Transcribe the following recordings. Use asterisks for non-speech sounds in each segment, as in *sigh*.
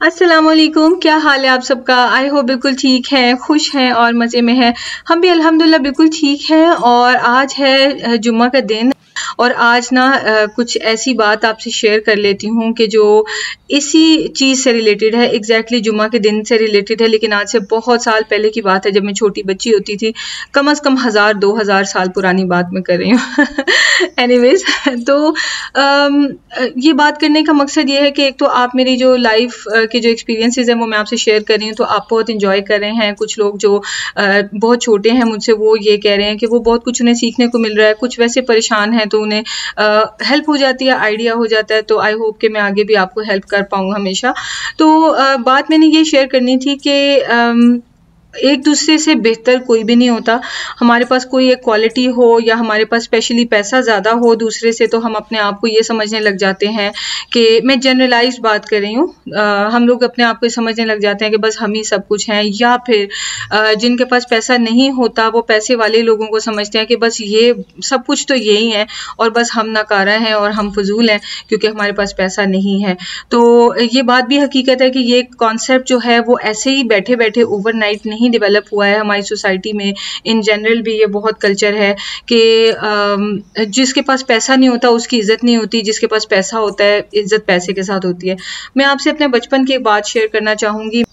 असलकुम क्या हाल है आप सबका? आई हो बिल्कुल ठीक है खुश हैं और मज़े में हैं। हम भी अल्हम्दुलिल्लाह बिल्कुल ठीक हैं और आज है जुम्मा का दिन और आज ना कुछ ऐसी बात आपसे शेयर कर लेती हूँ कि जो इसी चीज़ से रिलेटेड है एग्जैक्टली जुम्मा के दिन से रिलेटेड है लेकिन आज से बहुत साल पहले की बात है जब मैं छोटी बच्ची होती थी कम अज़ कम हज़ार दो हज़ार साल पुरानी बात मैं कर रही हूँ। *laughs* एनीवेज तो आम, ये बात करने का मकसद ये है कि एक तो आप मेरी जो लाइफ के जो एक्सपीरियंसेस हैं वो मैं आपसे शेयर कर रही हूँ तो आप बहुत इंजॉय कर रहे हैं। कुछ लोग जो बहुत छोटे हैं मुझसे वो ये कह रहे हैं कि वो बहुत कुछ उन्हें सीखने को मिल रहा है, कुछ वैसे परेशान हैं तो उन्हें हेल्प हो जाती है आइडिया हो जाता है तो आई होप कि मैं आगे भी आपको हेल्प कर पाऊँ हमेशा। तो बात मैंने ये शेयर करनी थी कि एक दूसरे से बेहतर कोई भी नहीं होता। हमारे पास कोई एक क्वालिटी हो या हमारे पास स्पेशली पैसा ज़्यादा हो दूसरे से तो हम अपने आप को ये समझने लग जाते हैं कि मैं जनरलाइज बात कर रही हूँ। हम लोग अपने आप को समझने लग जाते हैं कि बस हम ही सब कुछ हैं या फिर आ, जिनके पास पैसा नहीं होता वो पैसे वाले लोगों को समझते हैं कि बस ये सब कुछ तो यही है और बस हम नकारा हैं और हम फजूल हैं क्योंकि हमारे पास पैसा नहीं है। तो ये बात भी हकीकत है कि ये कॉन्सेप्ट जो है वो ऐसे ही बैठे बैठे ओवरनाइट नहीं नहीं डेवलप हुआ है हमारी सोसाइटी में. इन जनरल भी ये बहुत कल्चर है कि जिसके पास पैसा नहीं होता, उसकी इज़्ज़त नहीं होती. जिसके पास पैसा होता है, इज़्ज़त पैसे के साथ होती है. मैं आपसे अपने बचपन की एक बात शेयर करना चाहूँगी.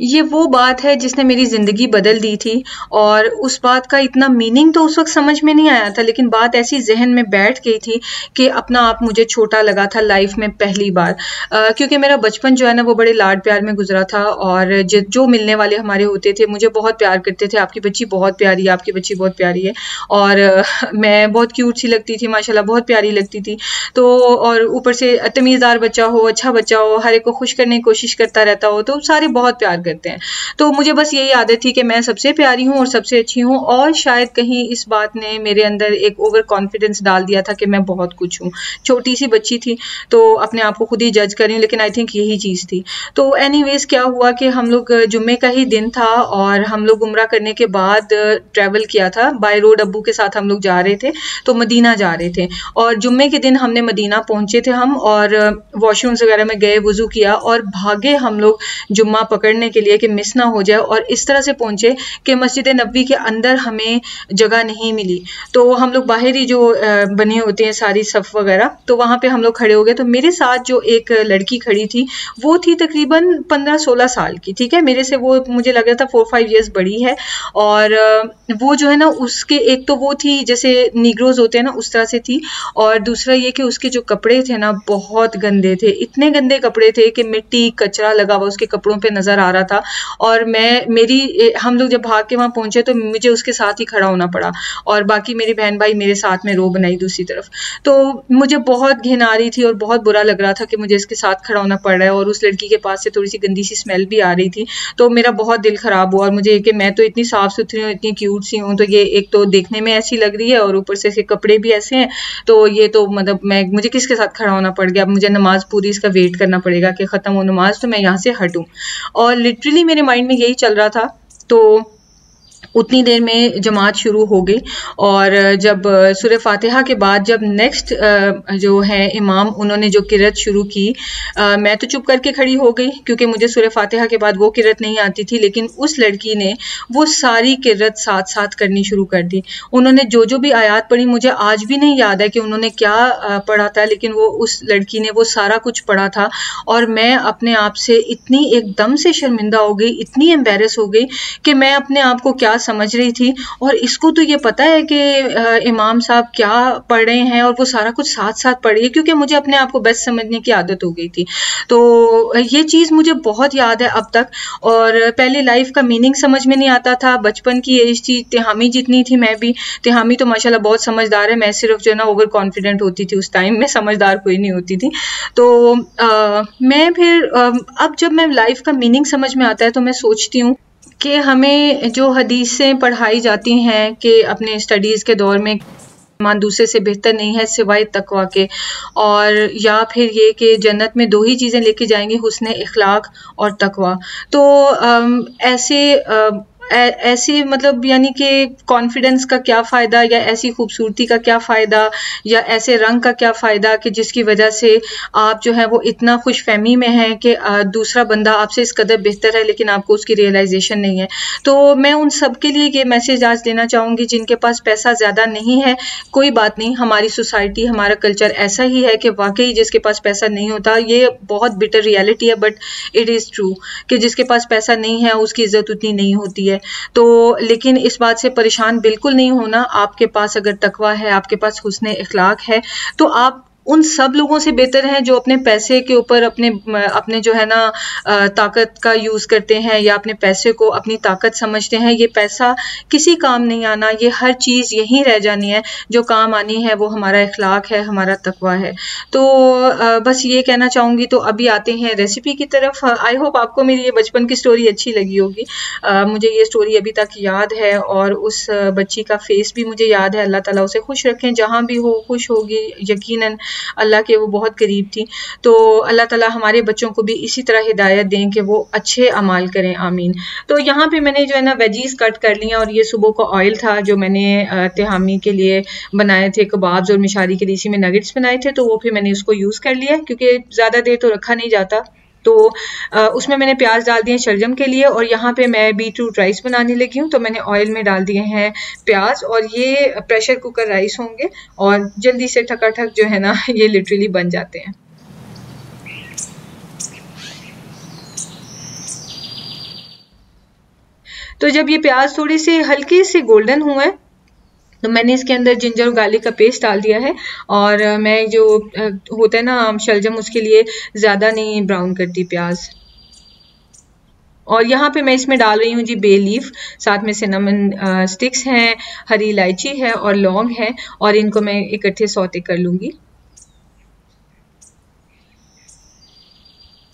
ये वो बात है जिसने मेरी ज़िंदगी बदल दी थी और उस बात का इतना मीनिंग तो उस वक्त समझ में नहीं आया था, लेकिन बात ऐसी जहन में बैठ गई थी कि अपना आप मुझे छोटा लगा था लाइफ में पहली बार। क्योंकि मेरा बचपन जो है ना, वो बड़े लाड प्यार में गुजरा था और जो मिलने वाले हमारे होते थे, मुझे बहुत प्यार करते थे। आपकी बच्ची बहुत प्यारी है, आपकी बच्ची बहुत प्यारी है और *laughs* मैं बहुत क्यूट सी लगती थी, माशाल्लाह बहुत प्यारी लगती थी। तो और ऊपर से तमीज़दार बच्चा हो अच्छा बच्चा हो, हर एक को खुश करने की कोशिश करता रहता हो तो सारे बहुत प्यार करते हैं। तो मुझे बस यही आदत थी कि मैं सबसे प्यारी हूँ और सबसे अच्छी हूँ और शायद कहीं इस बात ने मेरे अंदर एक ओवर कॉन्फिडेंस डाल दिया था कि मैं बहुत कुछ हूँ। छोटी सी बच्ची थी तो अपने आप को खुद ही जज कर लेकिन आई थिंक यही चीज़ थी। तो एनी क्या हुआ कि हम लोग जुम्मे का ही दिन था और हम लोग उम्र करने के बाद ट्रैवल किया था। बाय रोड अबू के साथ हम लोग जा रहे थे तो मदीना जा रहे थे और जुम्मे के दिन हमने मदीना पहुँचे थे हम और वॉशरूम्स वगैरह में गए, वज़ू किया और भागे हम लोग जुम्मा पकड़ने के लिए कि मिस ना हो जाए और इस तरह से पहुँचे कि मस्जिद नबी के अंदर हमें जगह नहीं मिली। तो हम लोग बाहर ही जो बने होते हैं सारी सफ़ वगैरह तो वहाँ पे हम लोग खड़े हो गए। तो मेरे साथ जो एक लड़की खड़ी थी, वो थी तकरीबन पंद्रह सोलह साल की, ठीक है? मेरे से वो, मुझे लग रहा था फोर फाइव ईयर्स बड़ी है। और वो जो है ना, उसके एक तो वो थी, जैसे निग्रोज होते हैं ना, उस तरह से थी। और दूसरा ये कि उसके जो कपड़े थे ना, बहुत गंदे थे, इतने गंदे कपड़े थे कि मिट्टी, कचरा लगा हुआ उसके कपड़ों पर नज़र आ रहा था और मैं, मेरी हम लोग जब भाग के वहाँ पहुँचे तो मुझे उसके साथ ही खड़ा होना पड़ा और बाकी मेरी बहन भाई मेरे साथ में रो बनाई दूसरी तरफ़। तो मुझे बहुत घिन आ रही थी और बहुत बुरा लग रहा था कि मुझे इसके साथ खड़ा होना पड़ रहा है और उस लड़की के पास से थोड़ी सी गंदी सी स्मेल भी आ रही थी। तो मेरा बहुत दिल खराब हुआ और मुझे कि मैं तो इतनी साफ़ सुथरी हूँ, इतनी क्यूट सी हूँ तो ये एक तो देखने में ऐसी लग रही है और ऊपर से इसके कपड़े भी ऐसे हैं तो ये तो मतलब मैं, मुझे किसके साथ खड़ा होना पड़ गया? अब मुझे नमाज़ पूरी इसका वेट करना पड़ेगा कि ख़त्म हो नमाज़ तो मैं यहाँ से हटूँ। और लिटरली मेरे माइंड में यही चल रहा था। तो उतनी देर में जमात शुरू हो गई। और जब सुर फातिहा के बाद जब नेक्स्ट जो है इमाम, उन्होंने जो किरत शुरू की मैं तो चुप करके खड़ी हो गई, क्योंकि मुझे सुर फातिहा के बाद वो किरत नहीं आती थी, लेकिन उस लड़की ने वो सारी किरत साथ साथ करनी शुरू कर दी। उन्होंने जो जो भी आयात पढ़ी, मुझे आज भी नहीं याद है कि उन्होंने क्या पढ़ा था, लेकिन वो उस लड़की ने वो सारा कुछ पढ़ा था। और मैं अपने आप से इतनी एकदम से शर्मिंदा हो गई, इतनी एम्बेरस हो गई कि मैं अपने आप को क्या समझ रही थी। और इसको तो ये पता है कि इमाम साहब क्या पढ़ रहे हैं और वो सारा कुछ साथ साथ पढ़ रही है क्योंकि मुझे अपने आप को बेस्ट समझने की आदत हो गई थी। तो ये चीज़ मुझे बहुत याद है अब तक। और पहले लाइफ का मीनिंग समझ में नहीं आता था। बचपन की एज थी तिहामी जितनी थी मैं भी। तिहामी तो माशाल्लाह बहुत समझदार है। मैं सिर्फ़ जो है ना ओवर कॉन्फिडेंट होती थी उस टाइम में समझदार कोई नहीं होती थी। तो आ, मैं फिर आ, अब जब मैं लाइफ का मीनिंग समझ में आता है तो मैं सोचती हूँ कि हमें जो हदीसें पढ़ाई जाती हैं कि अपने स्टडीज़ के दौर में मान दूसरे से बेहतर नहीं है सिवाय तकवा के, और या फिर ये कि जन्नत में दो ही चीज़ें लेके जाएँगी हुसन अखलाक और तकवा। तो ऐसे ऐसी मतलब यानी कि कॉन्फिडेंस का क्या फ़ायदा या ऐसी खूबसूरती का क्या फ़ायदा या ऐसे रंग का क्या फ़ायदा कि जिसकी वजह से आप जो है वो इतना खुश फहमी में हैं कि दूसरा बंदा आपसे इस कदर बेहतर है लेकिन आपको उसकी रियलाइजेशन नहीं है। तो मैं उन सब के लिए ये मैसेज आज देना चाहूँगी जिनके पास पैसा ज़्यादा नहीं है। कोई बात नहीं, हमारी सोसाइटी हमारा कल्चर ऐसा ही है कि वाकई जिसके पास पैसा नहीं होता, ये बहुत बिटर रियलिटी है बट इट इज़ ट्रू कि जिसके पास पैसा नहीं है, उसकी इज़्ज़त उतनी नहीं होती है। तो लेकिन इस बात से परेशान बिल्कुल नहीं होना। आपके पास अगर तकवा है, आपके पास हुसन अखलाक है तो आप उन सब लोगों से बेहतर हैं जो अपने पैसे के ऊपर अपने अपने जो है ना ताकत का यूज़ करते हैं या अपने पैसे को अपनी ताकत समझते हैं। ये पैसा किसी काम नहीं आना, ये हर चीज़ यहीं रह जानी है। जो काम आनी है वो हमारा इखलाक है, हमारा तकवा है। तो बस ये कहना चाहूँगी तो अभी आते हैं रेसिपी की तरफ़। आई होप आपको मेरी ये बचपन की स्टोरी अच्छी लगी होगी। मुझे ये स्टोरी अभी तक याद है और उस, बच्ची का फेस भी मुझे याद है। अल्लाह ताला उसे खुश रखें, जहाँ भी हो खुश होगी, यकीनन अल्लाह के वो बहुत करीब थी। तो अल्लाह ताला हमारे बच्चों को भी इसी तरह हिदायत दें कि वो अच्छे अमाल करें, आमीन। तो यहाँ पे मैंने जो है ना वेजीज कट कर लिया और ये सुबह का ऑयल था जो मैंने तिहामी के लिए बनाए थे, कबाब्स और मिशारी के लिए इसी में नगेट्स बनाए थे तो वो फिर मैंने उसको यूज़ कर लिया क्योंकि ज़्यादा देर तो रखा नहीं जाता। तो उसमें मैंने प्याज डाल दिए शलजम के लिए और यहाँ पे मैं बीट रूट राइस बनाने लगी हूँ तो मैंने ऑयल में डाल दिए हैं प्याज और ये प्रेशर कुकर राइस होंगे और जल्दी से ठकाठक जो है ना, *laughs* ये लिटरली बन जाते हैं। तो जब ये प्याज थोड़ी से हल्के से गोल्डन हुआ है तो मैंने इसके अंदर जिंजर और गार्लिक का पेस्ट डाल दिया है और मैं जो होता है ना शलजम, उसके लिए ज़्यादा नहीं ब्राउन करती प्याज। और यहाँ पे मैं इसमें डाल रही हूँ जी बे लीफ साथ में सिनेमन स्टिक्स हैं, हरी इलायची है और लौंग है और इनको मैं इकट्ठे सौते कर लूँगी।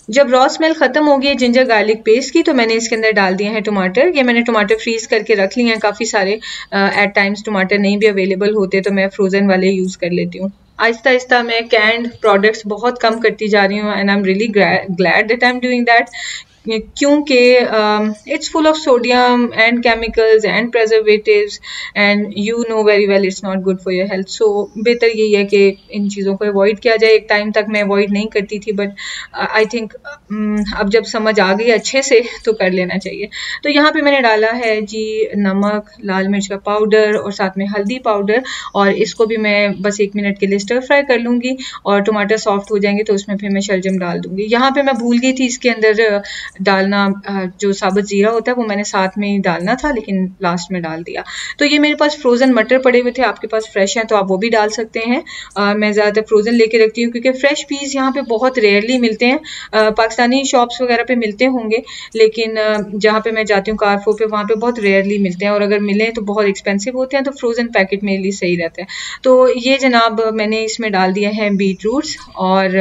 जब रॉ स्मेल खत्म हो गई है जिंजर गार्लिक पेस्ट की तो मैंने इसके अंदर डाल दिए हैं टमाटर ये मैंने टमाटर फ्रीज करके रख लिए हैं। काफ़ी सारे एट टाइम्स टमाटर नहीं भी अवेलेबल होते तो मैं फ्रोज़न वाले यूज़ कर लेती हूँ। आहिस्ता आहिस्ता मैं कैंड प्रोडक्ट्स बहुत कम करती जा रही हूँ and I am really glad that I am doing that क्योंकि it's full of sodium and chemicals and preservatives and you know very well it's not good for your health so बेहतर यही है कि इन चीज़ों को अवॉइड किया जाए। एक टाइम तक मैं अवॉइड नहीं करती थी बट आई थिंक अब जब समझ आ गई अच्छे से तो कर लेना चाहिए। तो यहाँ पे मैंने डाला है जी नमक, लाल मिर्च का पाउडर और साथ में हल्दी पाउडर और इसको भी मैं बस एक मिनट के लिए स्टर फ्राई कर लूँगी और टमाटर सॉफ्ट हो जाएँगे तो उसमें फिर मैं शलजम डाल दूँगी। यहाँ पे मैं भूल गई थी इसके अंदर डालना जो साबुत ज़ीरा होता है वो मैंने साथ में ही डालना था लेकिन लास्ट में डाल दिया। तो ये मेरे पास फ्रोज़न मटर पड़े हुए थे आपके पास फ्रेश हैं तो आप वो भी डाल सकते हैं। आ, मैं ज़्यादातर फ्रोज़न लेके रखती हूँ क्योंकि फ़्रेश पीस यहाँ पे बहुत रेयरली मिलते हैं। पाकिस्तानी शॉप्स वगैरह पे मिलते होंगे लेकिन जहाँ पे मैं जाती हूँ कारफो पे वहाँ पे बहुत रेयरली मिलते हैं और अगर मिले तो बहुत एक्सपेंसिव होते हैं तो फ्रोज़न पैकेट मेरे लिए सही रहता है। तो ये जनाब मैंने इसमें डाल दिया है बीट रूट्स और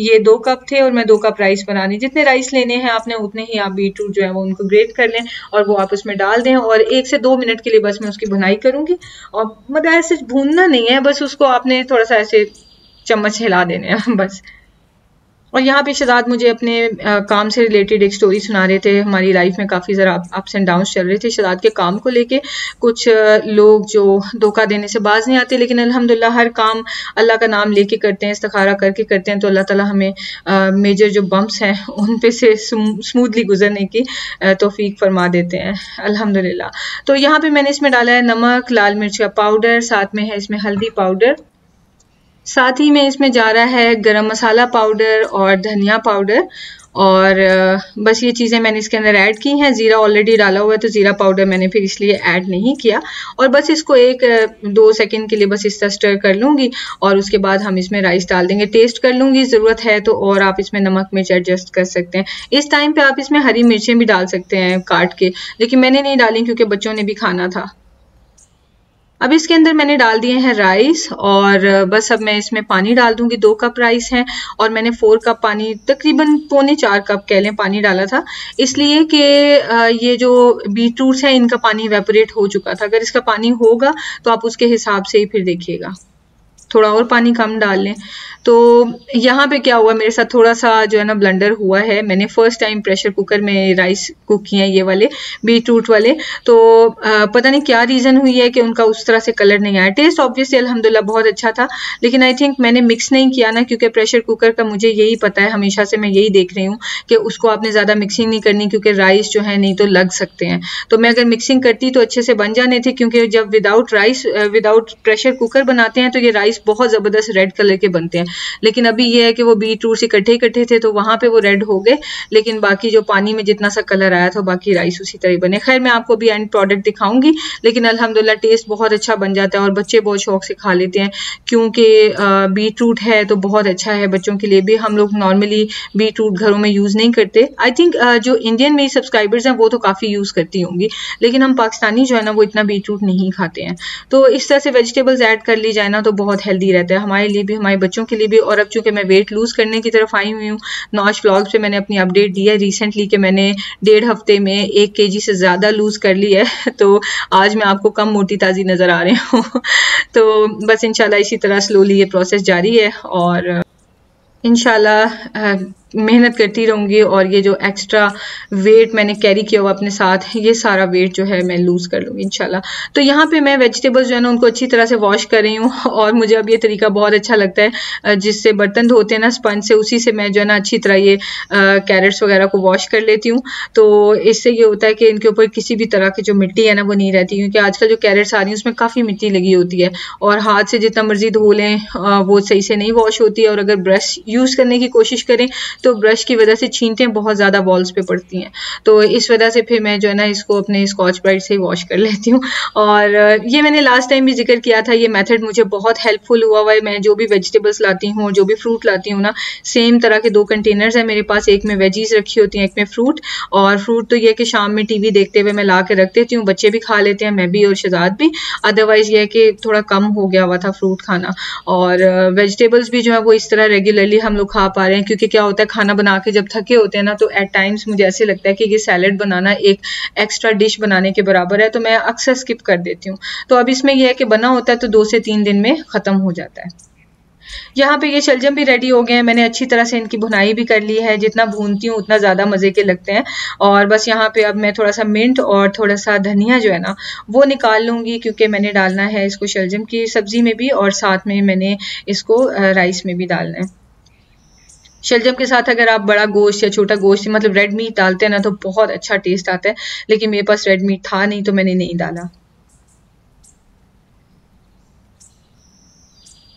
ये दो कप थे और मैं दो कप राइस बनानी जितने राइस लेने हैं आपने उतने ही आप बीटरूट जो है वो उनको ग्रेट कर लें और वो आप उसमें डाल दें और एक से दो मिनट के लिए बस मैं उसकी भुनाई करूँगी। और मतलब ऐसे भूनना नहीं है, बस उसको आपने थोड़ा सा ऐसे चम्मच हिला देने हैं, *laughs* बस। और यहाँ पे शहजाद मुझे अपने आ, काम से रिलेटेड एक स्टोरी सुना रहे थे। हमारी लाइफ में काफ़ी ज़रा अप्स एंड डाउन चल रहे थे शहजाद के काम को लेके। कुछ लोग जो धोखा देने से बाज नहीं आते लेकिन अल्हम्दुलिल्लाह हर काम अल्लाह का नाम लेके करते हैं इस्तखारा करके करते हैं तो अल्लाह ताला हमें आ, मेजर जो बम्प्स हैं *laughs* उन पे से स्मूथली गुजरने की तोफ़ी फरमा देते हैं। अल्हम्दुलिल्लाह। तो यहाँ पे मैंने इसमें डाला है नमक लाल मिर्च का पाउडर साथ में है इसमें हल्दी पाउडर साथ ही में इसमें जा रहा है गरम मसाला पाउडर और धनिया पाउडर और बस ये चीज़ें मैंने इसके अंदर ऐड की हैं। ज़ीरा ऑलरेडी डाला हुआ है तो ज़ीरा पाउडर मैंने फिर इसलिए ऐड नहीं किया। और बस इसको एक दो सेकंड के लिए बस इस तरह स्टर कर लूँगी और उसके बाद हम इसमें राइस डाल देंगे। टेस्ट कर लूँगी, ज़रूरत है तो और आप इसमें नमक, मिर्च एडजस्ट कर सकते हैं। इस टाइम पर आप इसमें हरी मिर्चें भी डाल सकते हैं काट के, लेकिन मैंने नहीं डाली क्योंकि बच्चों ने भी खाना था। अब इसके अंदर मैंने डाल दिए हैं राइस और बस अब मैं इसमें पानी डाल दूँगी। दो कप राइस है और मैंने फोर कप पानी, तकरीबन पौने चार कप कह लें पानी डाला था। इसलिए कि ये जो बीट रूट्स हैं, इनका पानी वेपोरेट हो चुका था। अगर इसका पानी होगा तो आप उसके हिसाब से ही फिर देखिएगा। थोड़ा और पानी कम डाल लें। तो यहाँ पे क्या हुआ मेरे साथ थोड़ा सा जो है ना ब्लंडर हुआ है। मैंने फ़र्स्ट टाइम प्रेशर कुकर में राइस कुक किए हैं ये वाले बीट रूट वाले। तो आ, पता नहीं क्या रीज़न हुई है कि उनका उस तरह से कलर नहीं आया। टेस्ट ऑब्वियसली अलहमदिल्ला बहुत अच्छा था लेकिन आई थिंक मैंने मिक्स नहीं किया ना क्योंकि प्रेशर कुकर का मुझे यही पता है हमेशा से मैं यही देख रही हूँ कि उसको आपने ज़्यादा मिक्सिंग नहीं करनी क्योंकि राइस जो है नहीं तो लग सकते हैं। तो मैं अगर मिक्सिंग करती तो अच्छे से बन जाने थे क्योंकि जब without rice without pressure cooker बनाते हैं तो ये राइस बहुत ज़बरदस्त रेड कलर के बनते हैं। लेकिन अभी ये है कि वो बीट रूट इकट्ठे इकट्ठे थे तो वहाँ पे वो रेड हो गए। लेकिन बाकी जो पानी में जितना सा कलर आया था, बाकी राइस उसी तरह बने। खैर, मैं आपको भी एंड प्रोडक्ट दिखाऊँगी, लेकिन अल्हम्दुलिल्लाह टेस्ट बहुत अच्छा बन जाता है और बच्चे बहुत शौक से खा लेते हैं। क्योंकि बीट रूट है तो बहुत अच्छा है बच्चों के लिए भी। हम लोग नॉर्मली बीट रूट घरों में यूज़ नहीं करते। आई थिंक जो इंडियन मेरी सब्सक्राइबर्स हैं, वो तो काफ़ी यूज़ करती होंगी। लेकिन हम पाकिस्तानी जो है ना, वो इतना बीट रूट नहीं खाते हैं। तो इस तरह से वेजिटेबल्स ऐड कर ली जाए ना तो बहुत हेल्दी रहता है। हमारे लिए भी, हमारे बच्चों के लिए भी। और अब चूँकि मैं वेट लूज़ करने की तरफ़ आई हुई हूँ नौश ब्लॉग पे मैंने अपनी अपडेट दी है। रिसेंटली कि मैंने डेढ़ हफ़्ते में एक के से ज़्यादा लूज़ कर ली है। *laughs* तो आज मैं आपको कम मोटी ताज़ी नज़र आ रही हूँ। *laughs* तो बस इनशाला इसी तरह स्लोली ये प्रोसेस जारी है। और इंशाल्लाह मेहनत करती रहूँगी और ये जो एक्स्ट्रा वेट मैंने कैरी किया हुआ अपने साथ, ये सारा वेट जो है मैं लूज़ कर लूँगी, इंशाल्लाह। तो यहाँ पे मैं वेजिटेबल्स जो है ना, उनको अच्छी तरह से वॉश कर रही हूँ *laughs* और मुझे अब ये तरीका बहुत अच्छा लगता है जिससे बर्तन धोते हैं ना स्पंज से, उसी से मैं जो है ना अच्छी तरह ये कैरेट्स वगैरह को वॉश कर लेती हूँ। तो इससे ये होता है कि इनके ऊपर किसी भी तरह की जो मिट्टी है ना, वो नहीं रहती, क्योंकि आजकल जो कैरेट्स आ रही हैं, उसमें काफ़ी मिट्टी लगी होती है और हाथ से जितना मर्ज़ी धो लें वो सही से नहीं वॉश होती है और अगर ब्रश यूज़ करने की कोशिश करें तो ब्रश की वजह से छींटें बहुत ज़्यादा वॉल्स पे पड़ती हैं। तो इस वजह से फिर मैं जो है ना, इसको अपने स्कॉच ब्राइट से वॉश कर लेती हूँ। और, ये मैंने लास्ट टाइम भी ज़िक्र किया था, ये मेथड मुझे बहुत हेल्पफुल हुआ हुआ है। मैं जो भी वेजिटेबल्स लाती हूँ, जो भी फ्रूट लाती हूँ ना सेम तरह के दो कंटेनर्स हैं मेरे पास। एक में वेजीज रखी होती हैं, एक में फ्रूट और फ्रूट तो ये कि शाम में टीवी देखते हुए मैं ला के रख देती हूँ। बच्चे भी खा लेते हैं, मैं भी और शहजाद भी। अदरवाइज़ ये है कि थोड़ा कम हो गया हुआ था फ्रूट खाना। और वेजिटेबल्स भी जो है वो इस तरह रेगुलरली हम लोग खा पा रहे हैं, क्योंकि क्या होता है खाना बना के जब थके होते हैं ना तो एट टाइम्स मुझे ऐसे लगता है कि ये सैलड बनाना एक एक्स्ट्रा डिश बनाने के बराबर है तो मैं अक्सर स्किप कर देती हूँ। तो अब इसमें यह है कि बना होता है तो दो से तीन दिन में ख़त्म हो जाता है। यहाँ पे ये शलजम भी रेडी हो गए हैं, मैंने अच्छी तरह से इनकी भुनाई भी कर ली है, जितना भूनती हूँ उतना ज़्यादा मज़े के लगते हैं। और बस यहाँ पे अब मैं थोड़ा सा मिंट और थोड़ा सा धनिया जो है ना, वो निकाल लूँगी, क्योंकि मैंने डालना है इसको शलजम की सब्ज़ी में भी और साथ में मैंने इसको राइस में भी डालना है। शलजम के साथ अगर आप बड़ा गोश्त या छोटा गोश्त मतलब रेड मीट डालते हैं ना तो बहुत अच्छा टेस्ट आता है। लेकिन मेरे पास रेड मीट था नहीं तो मैंने नहीं डाला।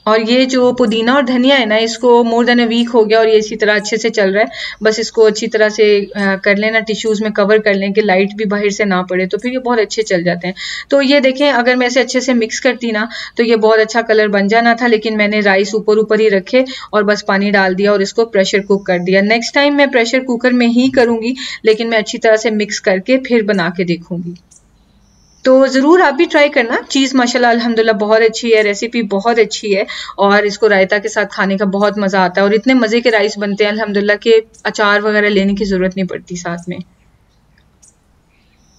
और ये जो पुदीना और धनिया है ना, इसको मोर देन अ वीक हो गया और ये इसी तरह अच्छे से चल रहा है। बस इसको अच्छी तरह से कर लेना टिश्यूज में कवर कर लें कि लाइट भी बाहर से ना पड़े तो फिर ये बहुत अच्छे चल जाते हैं। तो ये देखें, अगर मैं इसे अच्छे से मिक्स करती ना तो ये बहुत अच्छा कलर बन जाना था, लेकिन मैंने राइस ऊपर ऊपर ही रखे और बस पानी डाल दिया और इसको प्रेशर कुक कर दिया। नेक्स्ट टाइम मैं प्रेशर कुकर में ही करूँगी, लेकिन मैं अच्छी तरह से मिक्स करके फिर बना के देखूँगी। तो ज़रूर आप भी ट्राई करना। चीज़ माशाल्लाह अल्हम्दुलिल्लाह बहुत अच्छी है। रेसिपी बहुत अच्छी है। और इसको रायता के साथ खाने का बहुत मज़ा आता है। और इतने मज़े के राइस बनते हैं अल्हम्दुलिल्लाह के अचार वगैरह लेने की ज़रूरत नहीं पड़ती साथ में।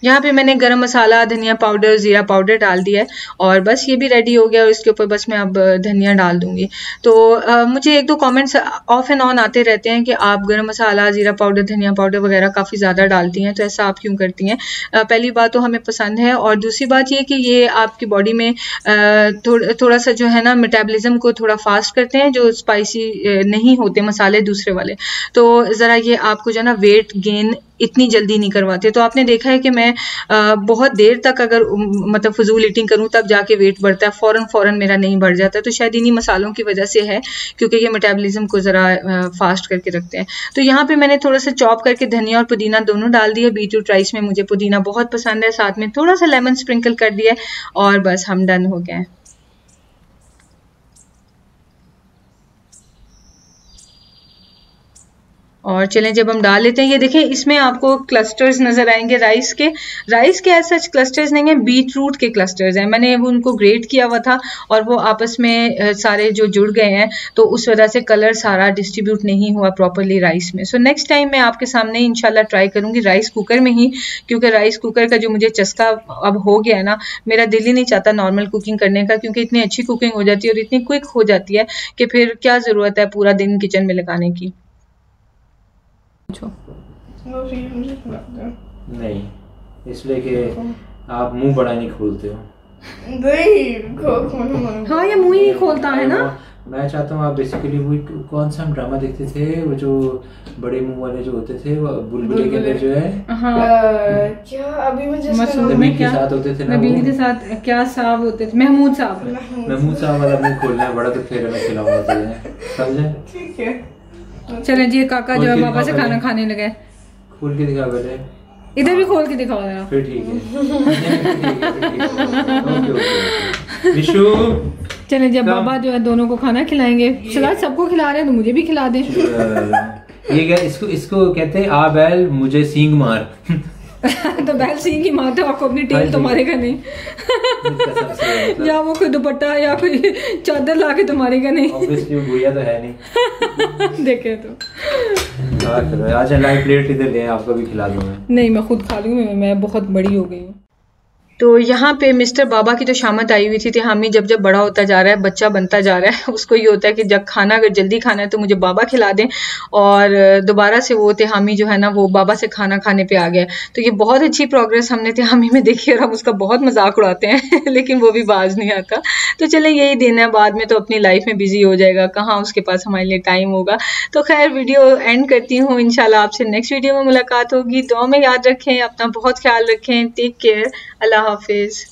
यहाँ पे मैंने गरम मसाला धनिया पाउडर ज़ीरा पाउडर डाल दिया है और बस ये भी रेडी हो गया और इसके ऊपर बस मैं अब धनिया डाल दूँगी। तो आ, मुझे एक दो कमेंट्स ऑफ़ एंड ऑन आते रहते हैं कि आप गरम मसाला ज़ीरा पाउडर धनिया पाउडर वगैरह काफ़ी ज़्यादा डालती हैं तो ऐसा आप क्यों करती हैं? पहली बात तो हमें पसंद है और दूसरी बात ये कि ये आपकी बॉडी में थोड़ा थोड़ा सा जो है ना मेटाबलिज्म को थोड़ा फास्ट करते हैं जो स्पाइसी नहीं होते मसाले दूसरे वाले। तो ज़रा ये आपको जो है ना वेट गेन इतनी जल्दी नहीं करवाते। तो आपने देखा है कि मैं आ, बहुत देर तक अगर मतलब फजूल ईटिंग करूँ तब जाके वेट बढ़ता है फ़ौरन फ़ौरन मेरा नहीं बढ़ जाता। तो शायद इन्हीं मसालों की वजह से है क्योंकि ये मेटाबॉलिज्म को ज़रा फास्ट करके रखते हैं। तो यहाँ पे मैंने थोड़ा सा चॉप करके धनिया और पुदीना दोनों डाल दिया। बीटरूट राइस में मुझे पुदीना बहुत पसंद है साथ में थोड़ा सा लेमन स्प्रिंकल कर दिया और बस हम डन हो गए और चलें, जब हम डाल लेते हैं, ये देखें, इसमें आपको क्लस्टर्स नज़र आएँगे राइस के। राइस के एज सच क्लस्टर्स नहीं है बीट रूट के क्लस्टर्स हैं। मैंने उनको ग्रेट किया हुआ था और वो आपस में सारे जो जुड़ गए हैं तो उस वजह से कलर सारा डिस्ट्रीब्यूट नहीं हुआ प्रॉपरली राइस में। सो नेक्स्ट टाइम मैं आपके सामने इनशाला ट्राई करूँगी राइस कुकर में ही, क्योंकि राइस कुकर का जो मुझे चस्का अब हो गया है ना, मेरा दिल ही नहीं चाहता नॉर्मल कुकिंग करने का, क्योंकि इतनी अच्छी कुकिंग हो जाती है और इतनी क्विक हो जाती है कि फिर क्या ज़रूरत है पूरा दिन किचन में लगाने की। नहीं इसलिए कि आप मुँह बड़ा नहीं खोलते हो। हाँ ये मुँह ही नहीं खोलता है ना? मैं चाहता हूँ आप बेसिकली वो कौन सा हम ड्रामा देखते थे? वो जो बड़े मुँह वाले जो होते थे वो बुलबुले के अंदर जो है? हाँ। क्या? अभी मुझे नबील के साथ होते थे ना नबील के साथ क्या साहब होते थे? महमूद साहब। महमूद साहब वाला मुँह खोलना है बड़ा तो फिर मैं खिलाऊँगा समझे? ठीक है। चले जी काका जो है पापा से खाना खाने लगे। खोल के दिखा पहले। इधर भी खोल के दिखाओ जरा। फिर ठीक है। *laughs* विशु चले जब बाबा जो है दोनों को खाना खिलाएँगे। सलाद सबको खिला रहे हैं तो मुझे भी खिला दें। ये क्या इसको इसको कहते हैं आ बैल मुझे सींग मार। *laughs* *laughs* तो बैल सिंह की माँ तो आपको अपनी टेल तो मारेगा नहीं। *laughs* या वो कोई दुपट्टा या कोई चादर ला के तो मारेगा नहीं तो है नहीं। *laughs* देखे तो। अच्छा लाइट प्लेट इधर ले आपको भी खिला दूँगा। नहीं मैं खुद खा लूँगी मैं बहुत बड़ी हो गई हूँ। तो यहाँ पे मिस्टर बाबा की जो शामत आई हुई थी कि हामी, जब जब बड़ा होता जा रहा है, बच्चा बनता जा रहा है। *laughs* उसको ये होता है कि जब खाना, अगर जल्दी खाना है तो मुझे बाबा खिला दें। और दोबारा से वो हामी जो है ना, वो बाबा से खाना खाने पे आ गया। तो ये बहुत अच्छी प्रोग्रेस हमने हामी में देखी और हम उसका बहुत मज़ाक उड़ाते हैं, *laughs* लेकिन वो भी बाज नहीं आता। तो चले यही दिन है, बाद में तो अपनी लाइफ में बिज़ी हो जाएगा। कहाँ उसके पास हमारे लिए टाइम होगा? तो खैर वीडियो एंड करती हूँ। इनशाला आपसे नेक्स्ट वीडियो में मुलाकात होगी। दो में याद रखें, अपना बहुत ख्याल रखें। टेक केयर अल्लाह हाफिज़।